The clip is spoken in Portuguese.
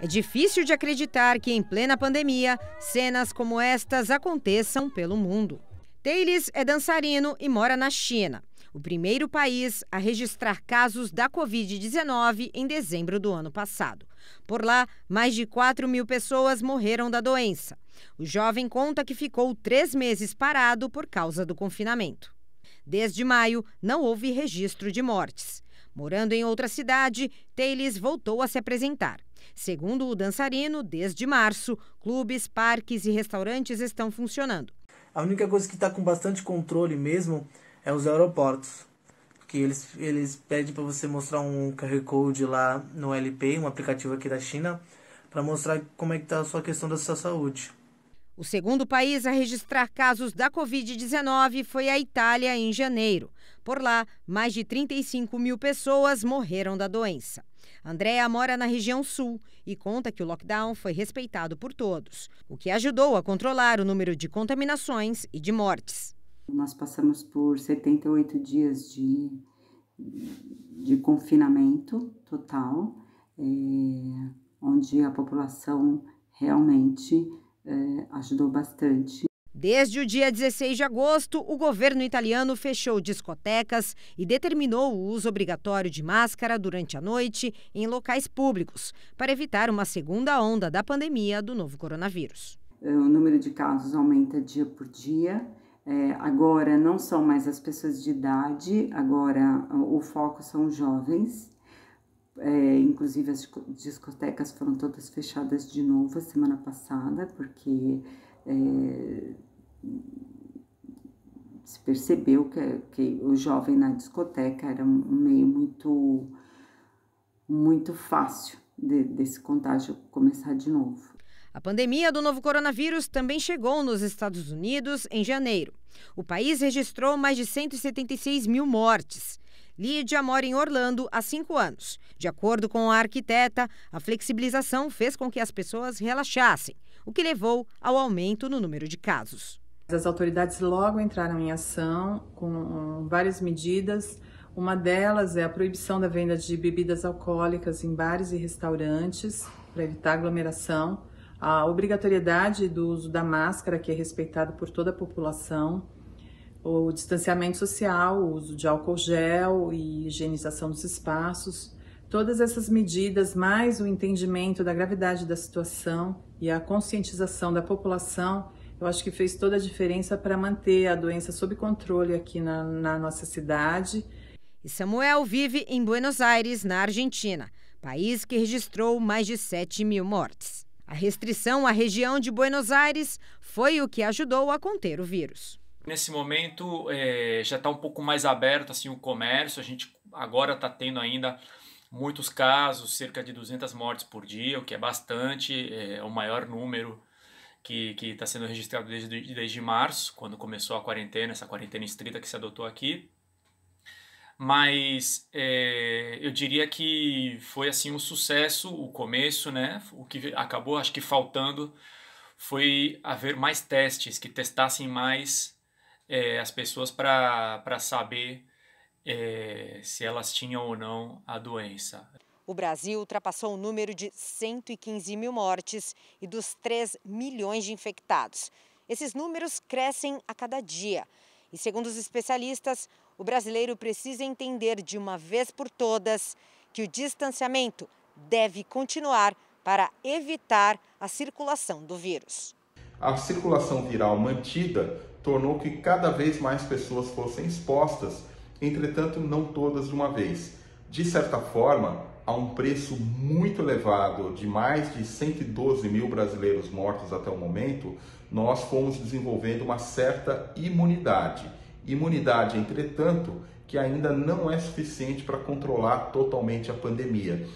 É difícil de acreditar que, em plena pandemia, cenas como estas aconteçam pelo mundo. Teilis é dançarino e mora na China, o primeiro país a registrar casos da Covid-19 em dezembro do ano passado. Por lá, mais de 4 mil pessoas morreram da doença. O jovem conta que ficou três meses parado por causa do confinamento. Desde maio, não houve registro de mortes. Morando em outra cidade, Teilis voltou a se apresentar. Segundo o dançarino, desde março, clubes, parques e restaurantes estão funcionando. A única coisa que está com bastante controle mesmo é os aeroportos. Que eles, eles pedem para você mostrar um QR Code lá no LP, um aplicativo aqui da China, para mostrar como é que está a sua questão da sua saúde. O segundo país a registrar casos da Covid-19 foi a Itália em janeiro. Por lá, mais de 35 mil pessoas morreram da doença. Andréa mora na região sul e conta que o lockdown foi respeitado por todos, o que ajudou a controlar o número de contaminações e de mortes. Nós passamos por 78 dias de, de confinamento total, é, onde a população realmente é, ajudou bastante. Desde o dia 16 de agosto, o governo italiano fechou discotecas e determinou o uso obrigatório de máscara durante a noite em locais públicos, para evitar uma segunda onda da pandemia do novo coronavírus. O número de casos aumenta dia por dia. É, agora não são mais as pessoas de idade, agora o foco são jovens. É, inclusive as discotecas foram todas fechadas de novo a semana passada, porque é, se percebeu que, que o jovem na discoteca era um meio muito, muito fácil de, desse contágio começar de novo. A pandemia do novo coronavírus também chegou nos Estados Unidos em janeiro. O país registrou mais de 176 mil mortes. Lídia mora em Orlando há cinco anos. De acordo com a arquiteta, a flexibilização fez com que as pessoas relaxassem, o que levou ao aumento no número de casos. As autoridades logo entraram em ação com várias medidas. Uma delas é a proibição da venda de bebidas alcoólicas em bares e restaurantes para evitar aglomeração, a obrigatoriedade do uso da máscara, que é respeitado por toda a população, o distanciamento social, o uso de álcool gel e higienização dos espaços. Todas essas medidas, mais o entendimento da gravidade da situação e a conscientização da população, eu acho que fez toda a diferença para manter a doença sob controle aqui na, na nossa cidade. E Samuel vive em Buenos Aires, na Argentina, país que registrou mais de 7 mil mortes. A restrição à região de Buenos Aires foi o que ajudou a conter o vírus. Nesse momento é, já está um pouco mais aberto assim o comércio. A gente agora está tendo ainda muitos casos, cerca de 200 mortes por dia, o que é bastante, é o maior número que está sendo registrado desde, desde março, quando começou a quarentena, essa quarentena estrita que se adotou aqui. Mas é, eu diria que foi assim um sucesso o começo, né? O que acabou, acho que faltando, foi haver mais testes, que testassem mais é, as pessoas para saber é, se elas tinham ou não a doença. O Brasil ultrapassou o número de 115 mil mortes e dos 3 milhões de infectados. Esses números crescem a cada dia. E, segundo os especialistas, o brasileiro precisa entender de uma vez por todas que o distanciamento deve continuar para evitar a circulação do vírus. A circulação viral mantida tornou que cada vez mais pessoas fossem expostas, entretanto, não todas de uma vez. De certa forma, a um preço muito elevado de mais de 112 mil brasileiros mortos até o momento, nós fomos desenvolvendo uma certa imunidade. Imunidade, entretanto, que ainda não é suficiente para controlar totalmente a pandemia.